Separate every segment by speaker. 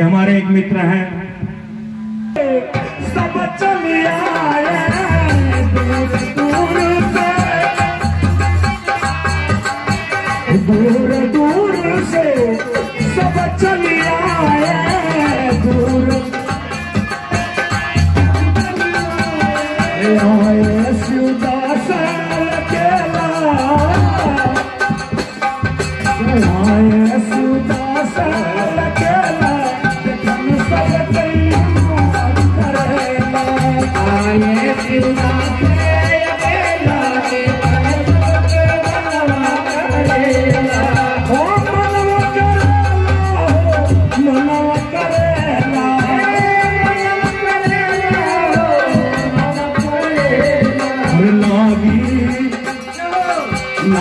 Speaker 1: ये हमारे एक मित्र हैं। सब चलिया दूर दूर। से दूर दूर से सब दूर उदास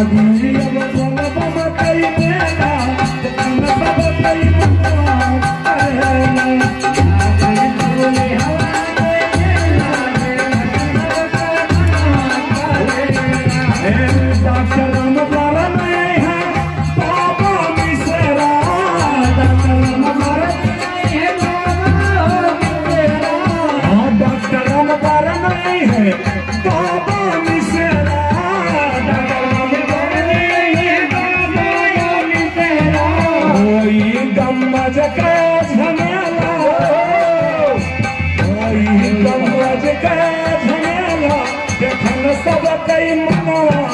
Speaker 1: I've Hey, mama.